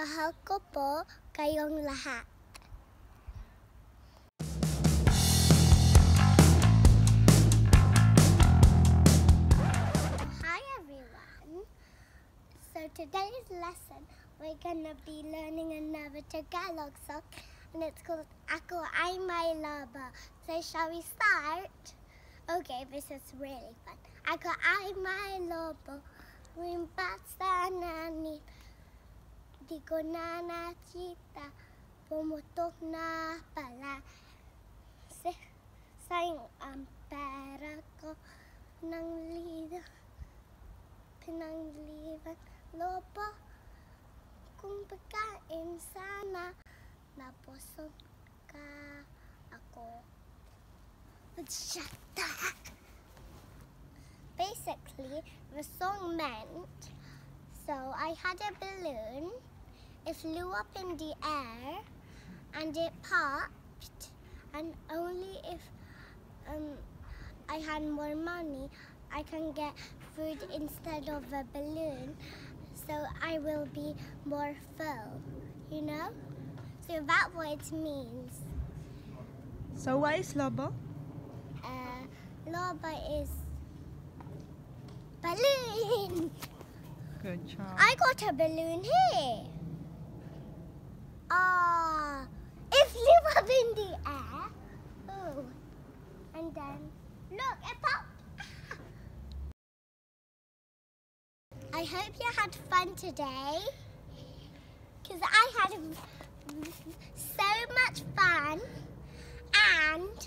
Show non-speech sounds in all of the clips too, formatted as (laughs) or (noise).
Mahal ko po kayong lahat. Hi everyone. So today's lesson we're gonna be learning another Tagalog song and it's called Ako Ay May Lobo. So shall we start? Okay, this is really fun. Ako ay may lobo, rimpat sa nanit. Ko na nakita, pumutok na pala. Sa- ang pera ko ng lido. Pinangliban. Kung pagkain sana, napusog ka ako. Shut that. Basically, the song meant so I had a balloon, it flew up in the air, and it popped, and only if um, I had more money, I can get food instead of a balloon, so I will be more full, you know? So that's what it means. So what is lobo? Uh, Loba is balloon. Good job. I got a balloon here. Ah, it flew up in the air. Oh, and then look, it popped. (laughs) I hope you had fun today. Because I had so much fun. And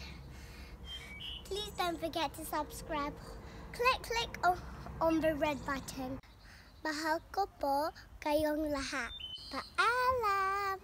please don't forget to subscribe. Click, click o- on the red button. Mahal ko po kayong lahat. Paalam!